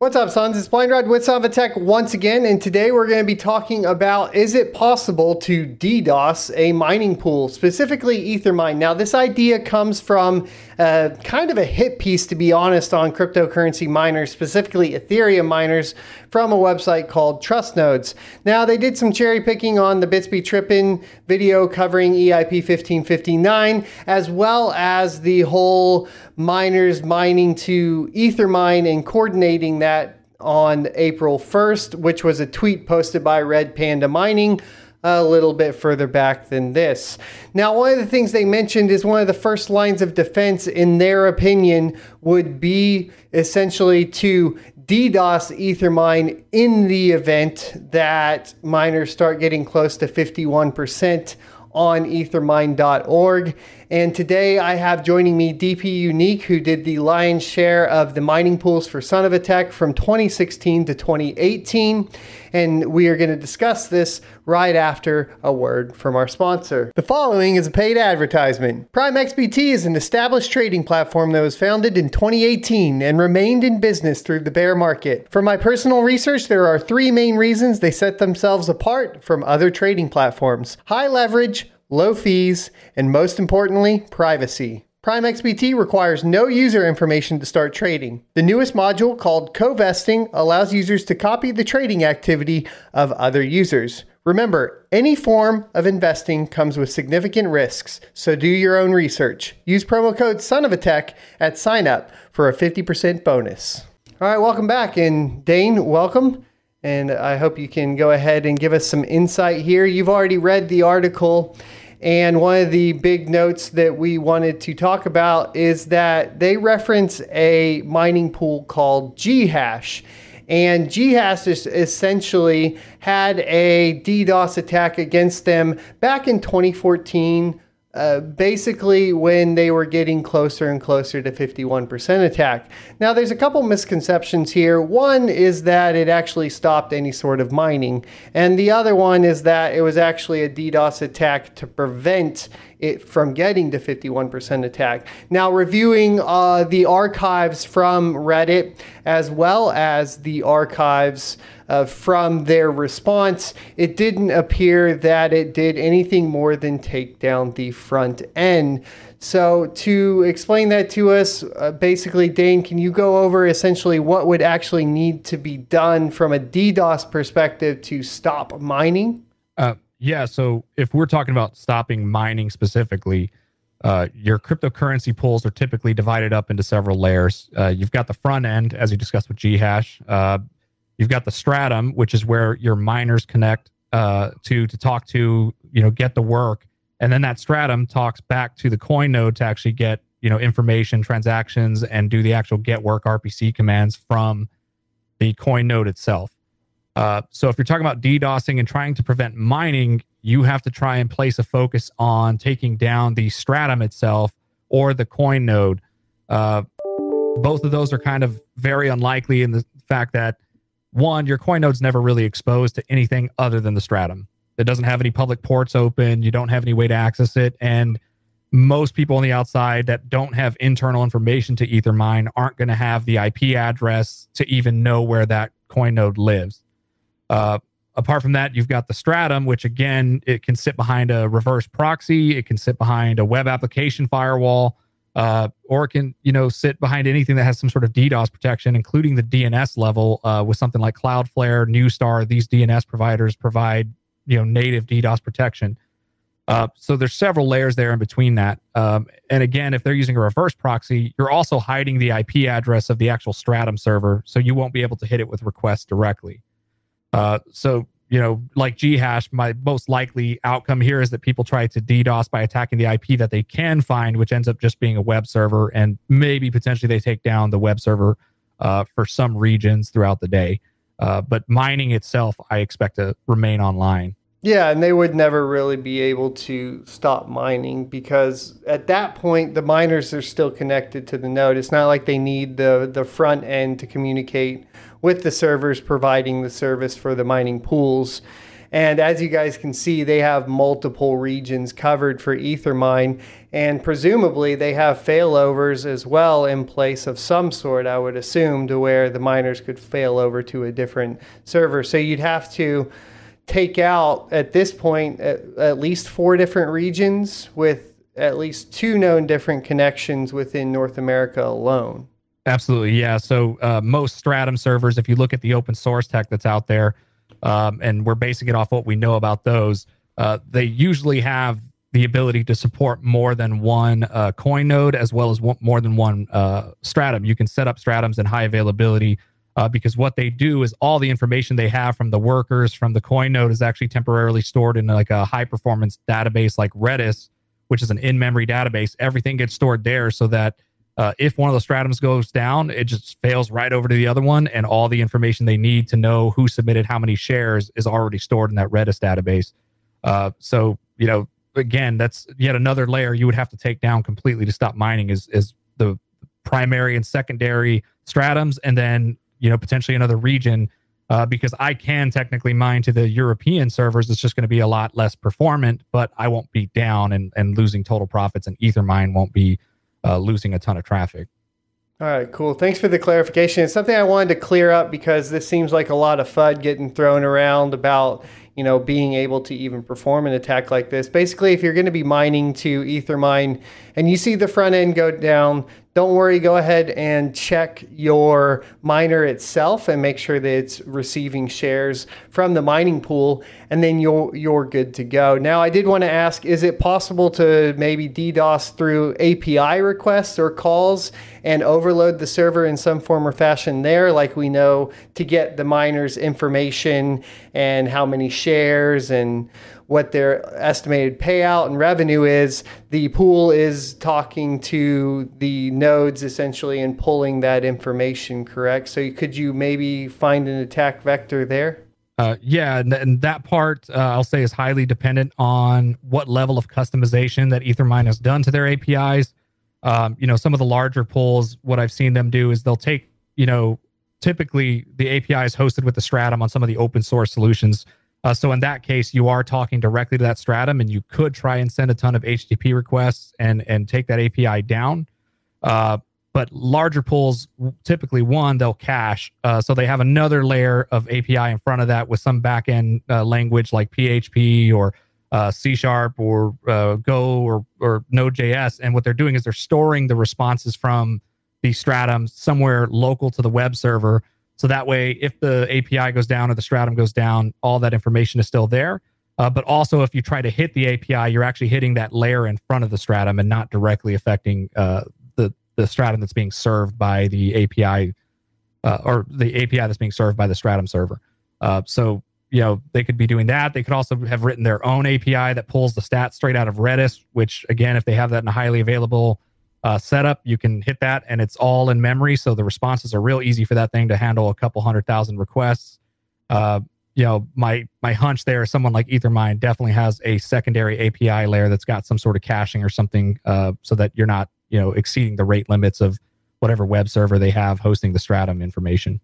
What's up, sons? It's Blind Rod with Tech once again, and today we're going to be talking about is it possible to DDoS a mining pool, specifically Ethermine. Now, this idea comes from uh, kind of a hit piece, to be honest, on cryptocurrency miners, specifically Ethereum miners, from a website called Trust Nodes. Now, they did some cherry picking on the BitsBeTrippin video covering EIP 1559, as well as the whole miners mining to Ethermine and coordinating that on April 1st, which was a tweet posted by Red Panda Mining a little bit further back than this. Now, one of the things they mentioned is one of the first lines of defense, in their opinion, would be essentially to DDoS Ethermine in the event that miners start getting close to 51% on ethermine.org. And today I have joining me DP Unique, who did the lion's share of the mining pools for Son of a Tech from 2016 to 2018. And we are going to discuss this right after a word from our sponsor. The following is a paid advertisement. Prime XBT is an established trading platform that was founded in 2018 and remained in business through the bear market. From my personal research, there are three main reasons they set themselves apart from other trading platforms high leverage, low fees, and most importantly, privacy. Prime XBT requires no user information to start trading. The newest module, called co-vesting, allows users to copy the trading activity of other users. Remember, any form of investing comes with significant risks, so do your own research. Use promo code Son of a Tech at signup for a 50% bonus. All right, welcome back. And Dane, welcome. And I hope you can go ahead and give us some insight here. You've already read the article and one of the big notes that we wanted to talk about is that they reference a mining pool called Ghash. And Ghash essentially had a DDoS attack against them back in 2014 uh, basically when they were getting closer and closer to 51% attack. Now, there's a couple misconceptions here. One is that it actually stopped any sort of mining, and the other one is that it was actually a DDoS attack to prevent it from getting to 51% attack. Now, reviewing uh, the archives from Reddit as well as the archives uh, from their response, it didn't appear that it did anything more than take down the front end. So, to explain that to us, uh, basically, Dane, can you go over essentially what would actually need to be done from a DDoS perspective to stop mining? Uh, yeah. So if we're talking about stopping mining specifically, uh, your cryptocurrency pools are typically divided up into several layers. Uh, you've got the front end, as you discussed with Ghash. Uh, you've got the stratum, which is where your miners connect uh, to to talk to, you know, get the work, and then that stratum talks back to the coin node to actually get you know information, transactions, and do the actual get work RPC commands from the coin node itself. Uh, so if you're talking about DDoSing and trying to prevent mining, you have to try and place a focus on taking down the stratum itself or the coin node. Uh, both of those are kind of very unlikely in the fact that one, your coin node's never really exposed to anything other than the stratum. It doesn't have any public ports open. You don't have any way to access it. And most people on the outside that don't have internal information to Ethermine aren't going to have the IP address to even know where that coin node lives. Uh, apart from that, you've got the Stratum, which again, it can sit behind a reverse proxy, it can sit behind a web application firewall, uh, or it can, you know, sit behind anything that has some sort of DDoS protection, including the DNS level uh, with something like Cloudflare, Neustar. These DNS providers provide, you know, native DDoS protection. Uh, so there's several layers there in between that. Um, and again, if they're using a reverse proxy, you're also hiding the IP address of the actual Stratum server, so you won't be able to hit it with requests directly. Uh, so you know, like Ghash, my most likely outcome here is that people try to DDoS by attacking the IP that they can find, which ends up just being a web server, and maybe potentially they take down the web server uh, for some regions throughout the day. Uh, but mining itself, I expect to remain online. Yeah, and they would never really be able to stop mining because at that point the miners are still connected to the node. It's not like they need the the front end to communicate with the servers providing the service for the mining pools. And as you guys can see, they have multiple regions covered for Ethermine, and presumably they have failovers as well in place of some sort, I would assume, to where the miners could fail over to a different server. So you'd have to take out at this point at, at least four different regions with at least two known different connections within North America alone. Absolutely, yeah. So uh, most Stratum servers, if you look at the open source tech that's out there, um, and we're basing it off what we know about those, uh, they usually have the ability to support more than one uh, coin node as well as one, more than one uh, stratum. You can set up stratums in high availability uh, because what they do is all the information they have from the workers from the coin node is actually temporarily stored in like a high performance database like Redis, which is an in memory database. Everything gets stored there so that uh, if one of the stratums goes down, it just fails right over to the other one, and all the information they need to know who submitted how many shares is already stored in that Redis database. Uh, so you know, again, that's yet another layer you would have to take down completely to stop mining. Is is the primary and secondary stratums, and then you know potentially another region. Uh, because I can technically mine to the European servers, it's just going to be a lot less performant, but I won't be down and, and losing total profits, and Ethermine won't be uh, losing a ton of traffic. All right, cool. Thanks for the clarification. It's something I wanted to clear up because this seems like a lot of FUD getting thrown around about you know being able to even perform an attack like this. Basically, if you're going to be mining to Ethermine and you see the front end go down, don't worry, go ahead and check your miner itself and make sure that it's receiving shares from the mining pool, and then you're, you're good to go. Now, I did want to ask is it possible to maybe DDoS through API requests or calls and overload the server in some form or fashion there, like we know to get the miner's information and how many shares and what their estimated payout and revenue is. The pool is talking to the nodes essentially and pulling that information, correct? So could you maybe find an attack vector there? Uh, yeah, and, and, that part uh, I'll say is highly dependent on what level of customization that Ethermine has done to their APIs. Um, you know, some of the larger pools, what I've seen them do is they'll take, you know, typically the API is hosted with the Stratum on some of the open source solutions. Uh, so in that case, you are talking directly to that stratum, and you could try and send a ton of HTTP requests and and take that API down. Uh, but larger pools, typically one, they'll cache. Uh, so they have another layer of API in front of that with some backend uh, language like PHP or uh, C Sharp or uh, Go or or Node.js. And what they're doing is they're storing the responses from the stratum somewhere local to the web server so that way, if the API goes down or the stratum goes down, all that information is still there. Uh, but also, if you try to hit the API, you're actually hitting that layer in front of the stratum and not directly affecting uh, the the stratum that's being served by the API uh, or the API that's being served by the stratum server. Uh, so you know they could be doing that. They could also have written their own API that pulls the stats straight out of Redis. Which again, if they have that in a highly available uh, setup. You can hit that, and it's all in memory, so the responses are real easy for that thing to handle a couple hundred thousand requests. Uh, you know, my my hunch there, someone like Ethermine definitely has a secondary API layer that's got some sort of caching or something, uh, so that you're not you know exceeding the rate limits of whatever web server they have hosting the Stratum information.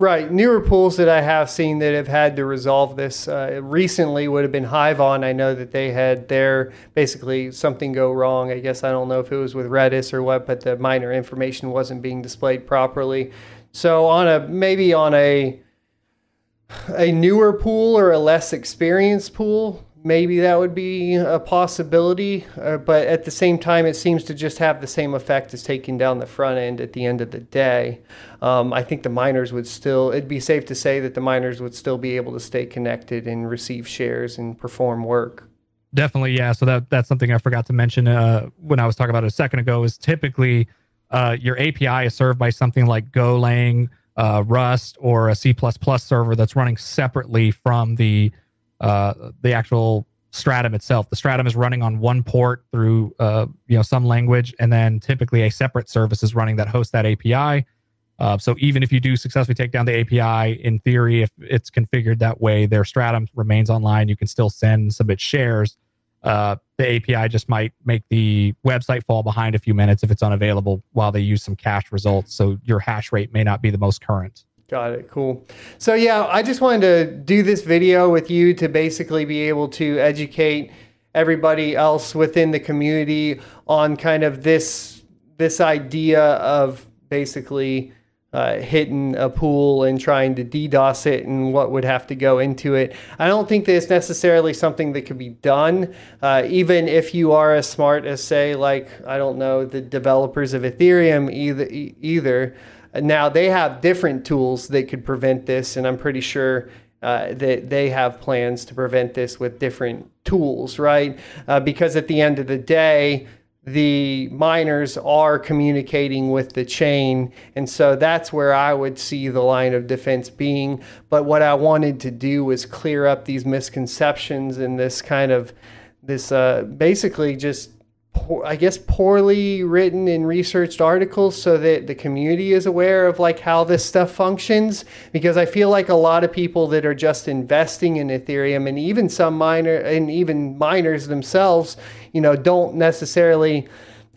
Right. Newer pools that I have seen that have had to resolve this uh, recently would have been Hiveon. I know that they had their basically something go wrong. I guess I don't know if it was with Redis or what, but the miner information wasn't being displayed properly. So on a maybe on a a newer pool or a less experienced pool, maybe that would be a possibility. Uh, but at the same time, it seems to just have the same effect as taking down the front end at the end of the day. Um, I think the miners would still, it'd be safe to say that the miners would still be able to stay connected and receive shares and perform work. Definitely, yeah. So that that's something I forgot to mention uh, when I was talking about it a second ago. Is typically uh, your API is served by something like Golang, uh, Rust, or a C++ server that's running separately from the uh, the actual stratum itself. The stratum is running on one port through uh, you know some language, and then typically a separate service is running that hosts that API. Uh, so even if you do successfully take down the API, in theory, if it's configured that way, their stratum remains online. You can still send submit shares. Uh, the API just might make the website fall behind a few minutes if it's unavailable while they use some cached results. So your hash rate may not be the most current. Got it. Cool. So yeah, I just wanted to do this video with you to basically be able to educate everybody else within the community on kind of this this idea of basically uh, hitting a pool and trying to DDoS it and what would have to go into it. I don't think that it's necessarily something that could be done, uh, even if you are as smart as, say, like, I don't know, the developers of Ethereum either. either. Now, they have different tools that could prevent this, and I'm pretty sure. Uh, that they have plans to prevent this with different tools, right? Uh, because at the end of the day, the miners are communicating with the chain. And so that's where I would see the line of defense being. But what I wanted to do was clear up these misconceptions and this kind of, this uh, basically just I guess poorly written and researched articles so that the community is aware of like how this stuff functions because I feel like a lot of people that are just investing in Ethereum and even some miner and even miners themselves, you know, don't necessarily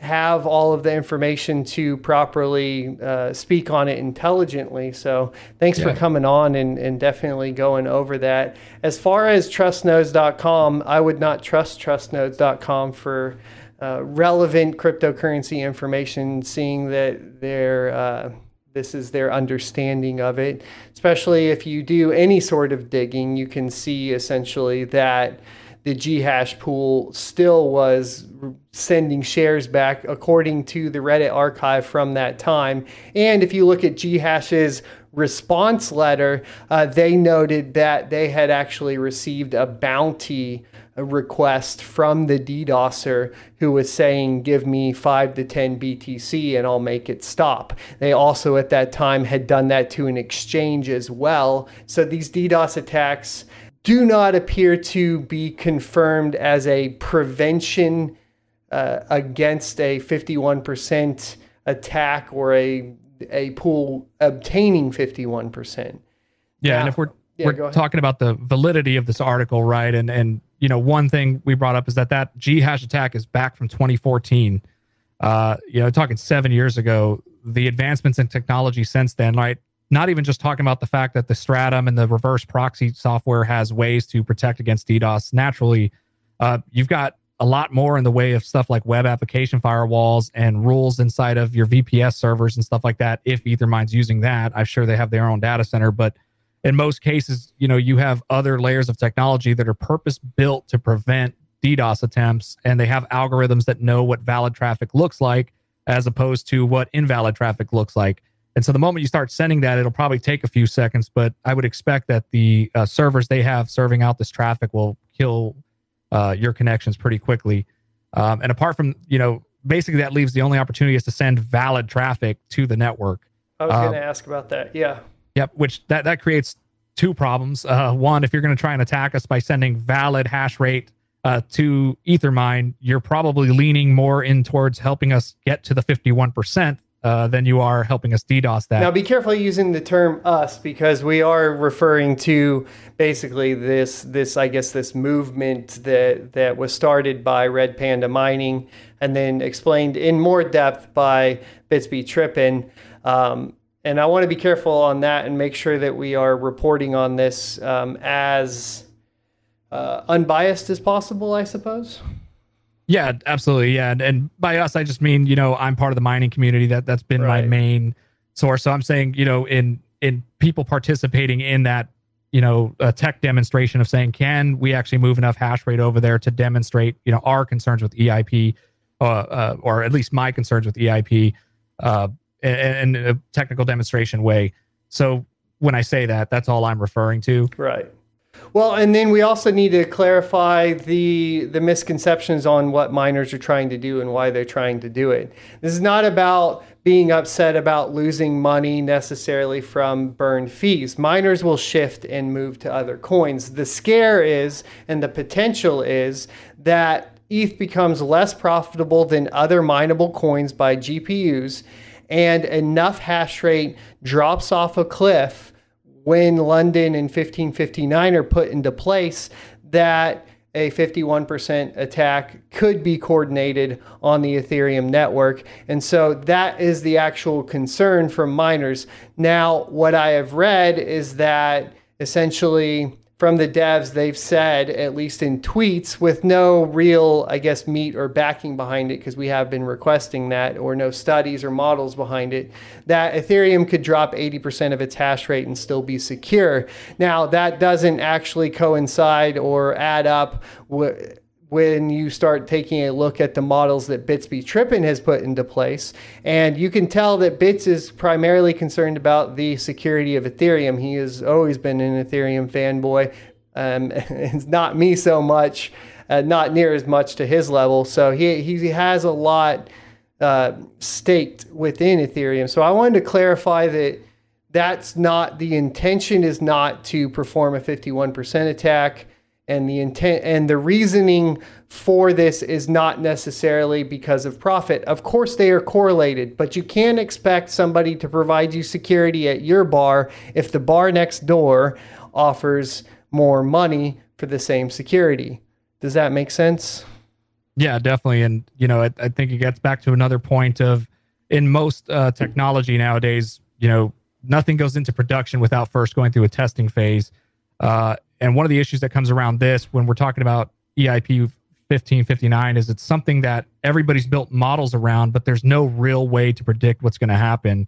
have all of the information to properly uh, speak on it intelligently. So thanks yeah. for coming on and, and definitely going over that. As far as trustnodes.com, I would not trust trustnodes.com for uh, relevant cryptocurrency information, seeing that their uh, this is their understanding of it. Especially if you do any sort of digging, you can see essentially that the Ghash pool still was sending shares back according to the Reddit archive from that time. And if you look at Ghash's response letter, uh, they noted that they had actually received a bounty a request from the DDoSer who was saying, Give me 5 to 10 BTC and I'll make it stop. They also at that time had done that to an exchange as well. So these DDoS attacks do not appear to be confirmed as a prevention uh, against a 51% attack or a, a pool obtaining 51%. Yeah, now, and if we're yeah, we're talking about the validity of this article, right? And and you know, one thing we brought up is that that Ghash attack is back from 2014. Uh, you know, talking seven years ago, the advancements in technology since then, right? Not even just talking about the fact that the Stratum and the reverse proxy software has ways to protect against DDoS. Naturally, uh, you've got a lot more in the way of stuff like web application firewalls and rules inside of your VPS servers and stuff like that. If Ethermine's using that, I'm sure they have their own data center, but in most cases, you know, you have other layers of technology that are purpose built to prevent DDoS attempts, and they have algorithms that know what valid traffic looks like as opposed to what invalid traffic looks like. And so the moment you start sending that, it'll probably take a few seconds, but I would expect that the uh, servers they have serving out this traffic will kill uh, your connections pretty quickly. Um, and apart from, you know, basically that leaves the only opportunity is to send valid traffic to the network. I was um, going to ask about that. Yeah. Yep, which that that creates two problems. Uh, one, if you're going to try and attack us by sending valid hash rate uh, to Ethermine, you're probably leaning more in towards helping us get to the 51% uh, than you are helping us DDoS that. Now, be careful using the term "us" because we are referring to basically this, this I guess, this movement that that was started by Red Panda Mining and then explained in more depth by BitsBeTrippin. Um, and I want to be careful on that and make sure that we are reporting on this um, as uh, unbiased as possible, I suppose. Yeah, absolutely. Yeah, and, and, by us, I just mean you know I'm part of the mining community. That that's been right. my main source. So I'm saying you know in in people participating in that you know a tech demonstration of saying can we actually move enough hash rate over there to demonstrate you know our concerns with EIP, uh, uh, or at least my concerns with EIP. Uh, in, a technical demonstration way. So when I say that, that's all I'm referring to. Right. Well, and then we also need to clarify the the misconceptions on what miners are trying to do and why they're trying to do it. This is not about being upset about losing money necessarily from burned fees. Miners will shift and move to other coins. The scare is and the potential is that ETH becomes less profitable than other mineable coins by GPUs and enough hash rate drops off a cliff when London and 1559 are put into place that a 51% attack could be coordinated on the Ethereum network. And so that is the actual concern from miners. Now, what I have read is that essentially from the devs, they've said, at least in tweets, with no real, I guess, meat or backing behind it, because we have been requesting that, or no studies or models behind it, that Ethereum could drop 80% of its hash rate and still be secure. Now, that doesn't actually coincide or add up with when you start taking a look at the models that BitsBeTrippin has put into place. And you can tell that Bits is primarily concerned about the security of Ethereum. He has always been an Ethereum fanboy. Um, it's not me so much, uh, not near as much to his level. So he, he has a lot uh, staked within Ethereum. So I wanted to clarify that that's not the intention is not to perform a 51% attack and the intent and the reasoning for this is not necessarily because of profit. Of course, they are correlated, but you can't expect somebody to provide you security at your bar if the bar next door offers more money for the same security. Does that make sense? Yeah, definitely. And, you know, I, I think it gets back to another point of in most uh, technology nowadays, you know, nothing goes into production without first going through a testing phase. Uh, and one of the issues that comes around this when we're talking about EIP 1559 is it's something that everybody's built models around, but there's no real way to predict what's going to happen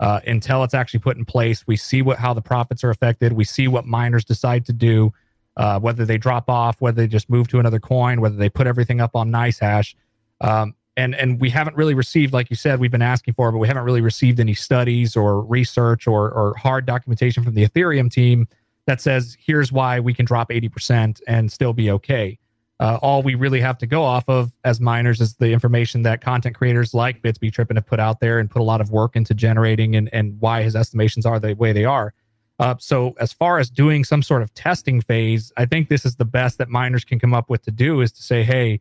uh, until it's actually put in place. We see what how the profits are affected. We see what miners decide to do, uh, whether they drop off, whether they just move to another coin, whether they put everything up on NiceHash. Um, and and we haven't really received, like you said, we've been asking for, but we haven't really received any studies or research or or hard documentation from the Ethereum team that says here's why we can drop 80% and still be okay. Uh, all we really have to go off of as miners is the information that content creators like BitsBeTrippin have put out there and put a lot of work into generating and, and why his estimations are the way they are. Uh, so as far as doing some sort of testing phase, I think this is the best that miners can come up with to do is to say, hey,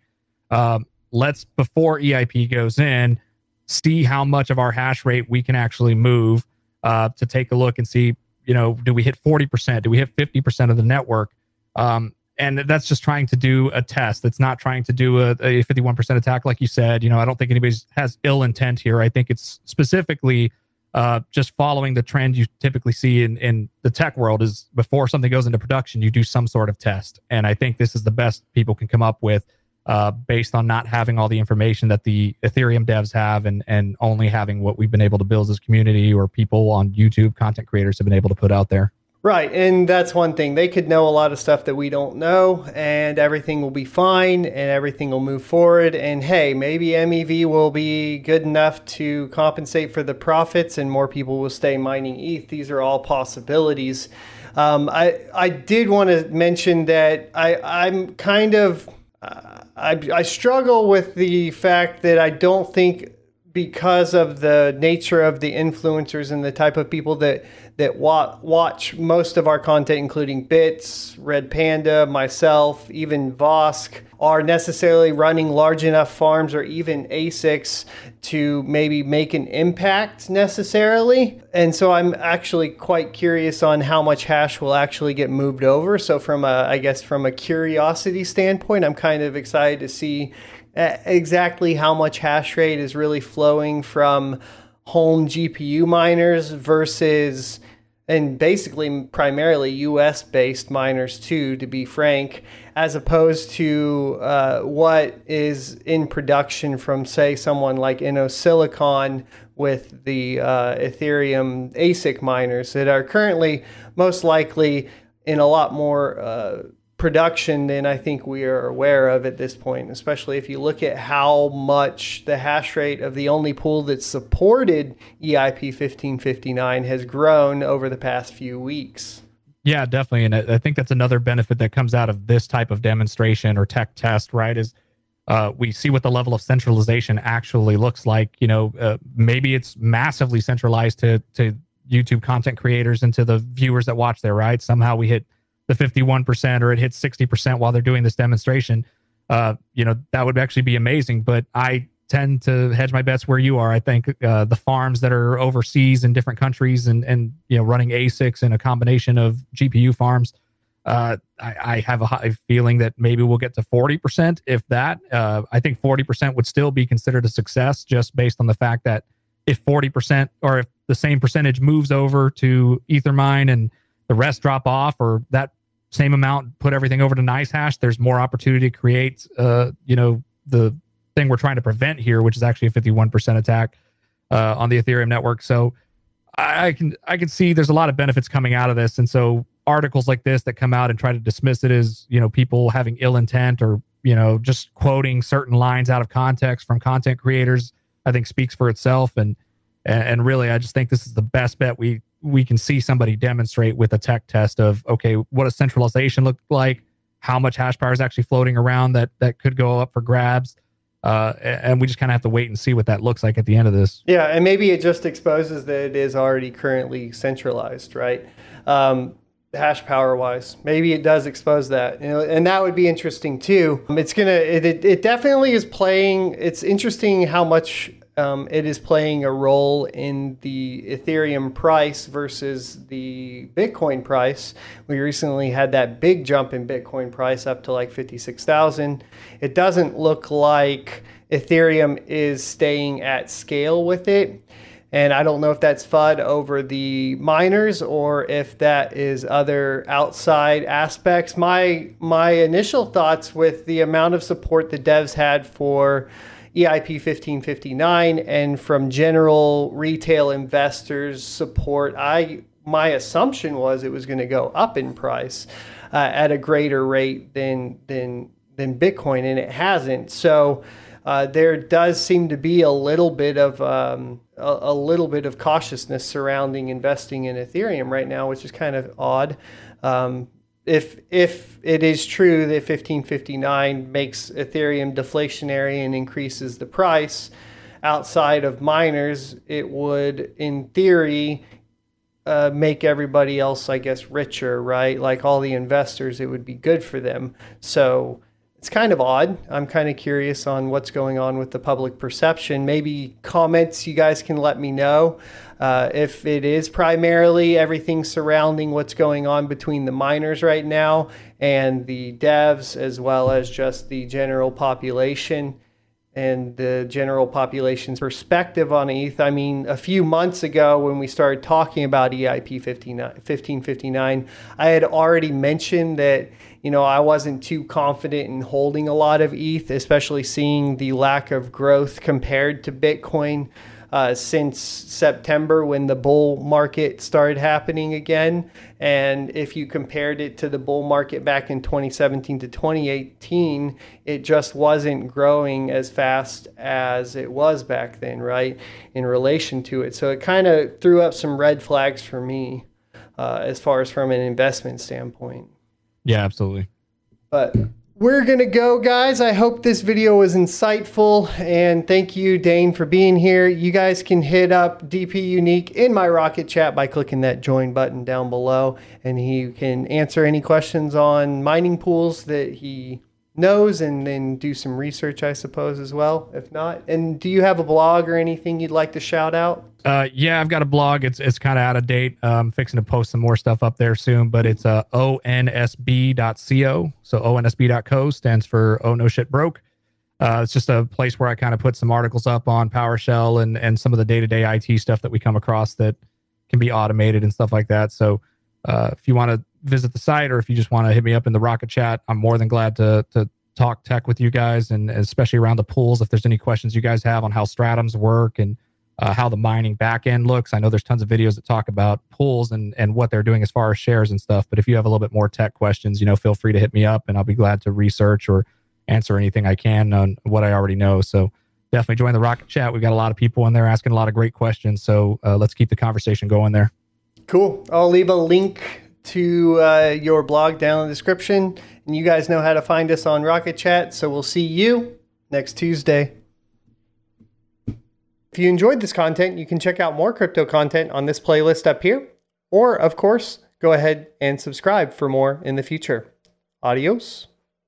um, let's before EIP goes in, see how much of our hash rate we can actually move uh, to take a look and see you know, do we hit 40%? Do we hit 50% of the network? Um, and that's just trying to do a test. It's not trying to do a, a 51% attack, like you said. You know, I don't think anybody has ill intent here. I think it's specifically uh, just following the trend you typically see in, in the tech world is before something goes into production, you do some sort of test. And I think this is the best people can come up with uh, based on not having all the information that the Ethereum devs have and and only having what we've been able to build as a community or people on YouTube content creators have been able to put out there. Right, and that's one thing. They could know a lot of stuff that we don't know, and everything will be fine, and everything will move forward. And hey, maybe MEV will be good enough to compensate for the profits, and more people will stay mining ETH. These are all possibilities. Um, I I did want to mention that I I'm kind of I, I struggle with the fact that I don't think because of the nature of the influencers and the type of people that that wa- watch most of our content, including Bits, Red Panda, myself, even Vosk, are necessarily running large enough farms or even ASICs to maybe make an impact necessarily. And so I'm actually quite curious on how much hash will actually get moved over. So from a, I guess from a curiosity standpoint, I'm kind of excited to see eh, exactly how much hash rate is really flowing from home GPU miners versus and basically primarily US based miners too, to be frank, as opposed to uh, what is in production from, say, someone like InnoSilicon with the uh, Ethereum ASIC miners that are currently most likely in a lot more. Uh, production than I think we are aware of at this point, especially if you look at how much the hash rate of the only pool that supported EIP 1559 has grown over the past few weeks. Yeah, definitely. And I think that's another benefit that comes out of this type of demonstration or tech test, right? Is uh, we see what the level of centralization actually looks like. You know, uh, maybe it's massively centralized to to YouTube content creators and to the viewers that watch there, right? Somehow we hit the 51% or it hits 60% while they're doing this demonstration, uh, you know, that would actually be amazing. But I tend to hedge my bets where you are. I think uh, the farms that are overseas in different countries and, and, you know, running ASICs and a combination of GPU farms, Uh, I, I, have a high feeling that maybe we'll get to 40%, if that. Uh, I think 40% would still be considered a success just based on the fact that if 40% or if the same percentage moves over to Ethermine and the rest drop off, or that same amount put everything over to NiceHash, there's more opportunity to create, uh, you know, the thing we're trying to prevent here, which is actually a 51% attack uh, on the Ethereum network. So I, I can I can see there's a lot of benefits coming out of this, and so articles like this that come out and try to dismiss it as you know people having ill intent or you know just quoting certain lines out of context from content creators, I think speaks for itself. And and really, I just think this is the best bet we we can see somebody demonstrate with a tech test of okay, what does centralization look like? How much hash power is actually floating around that that could go up for grabs? Uh, and we just kind of have to wait and see what that looks like at the end of this. Yeah, and maybe it just exposes that it is already currently centralized, right? Um, hash power wise, maybe it does expose that, you know, and that would be interesting too. It's gonna, it, it, it definitely is playing. It's interesting how much um, it is playing a role in the Ethereum price versus the Bitcoin price. We recently had that big jump in Bitcoin price up to like 56,000. It doesn't look like Ethereum is staying at scale with it. And I don't know if that's FUD over the miners or if that is other outside aspects. My my initial thoughts with the amount of support the devs had for EIP 1559 and from general retail investors support. I my assumption was it was going to go up in price uh, at a greater rate than than than Bitcoin, and it hasn't. So uh, there does seem to be a little bit of um, a, a, little bit of cautiousness surrounding investing in Ethereum right now, which is kind of odd. Um, if if it is true that 1559 makes Ethereum deflationary and increases the price outside of miners, it would, in theory, uh, make everybody else, I guess, richer, right? Like all the investors, it would be good for them. So it's kind of odd. I'm kind of curious on what's going on with the public perception. Maybe comments you guys can let me know. Uh, if it is primarily everything surrounding what's going on between the miners right now and the devs, as well as just the general population and the general population's perspective on ETH. I mean, a few months ago when we started talking about EIP 1559, I had already mentioned that you know, I wasn't too confident in holding a lot of ETH, especially seeing the lack of growth compared to Bitcoin uh, since September when the bull market started happening again. And if you compared it to the bull market back in 2017 to 2018, it just wasn't growing as fast as it was back then, right? In relation to it. So it kind of threw up some red flags for me uh, as far as from an investment standpoint. Yeah, absolutely. But we're to go, guys. I hope this video was insightful. And thank you, Dane, for being here. You guys can hit up DP Unique in my Rocket Chat by clicking that join button down below. And he can answer any questions on mining pools that he knows and then do some research, I suppose, as well, if not. And do you have a blog or anything you'd like to shout out? Uh, yeah, I've got a blog. It's it's kind of out of date. I'm um, fixing to post some more stuff up there soon, but it's uh, onsb.co. So onsb.co stands for Oh No Shit Broke. Uh, it's just a place where I kind of put some articles up on PowerShell and and some of the day to day IT stuff that we come across that can be automated and stuff like that. So uh, if you want to visit the site or if you just want to hit me up in the Rocket Chat, I'm more than glad to to talk tech with you guys and especially around the pools. If there's any questions you guys have on how Stratums work and uh, how the mining back end looks. I know there's tons of videos that talk about pools and, and what they're doing as far as shares and stuff. But if you have a little bit more tech questions, you know, feel free to hit me up and I'll be glad to research or answer anything I can on what I already know. So definitely join the Rocket Chat. We've got a lot of people in there asking a lot of great questions. So uh, let's keep the conversation going there. Cool. I'll leave a link to uh, your blog down in the description. And you guys know how to find us on Rocket Chat. So we'll see you next Tuesday. If you enjoyed this content, you can check out more crypto content on this playlist up here. Or, of course, go ahead and subscribe for more in the future. Adios.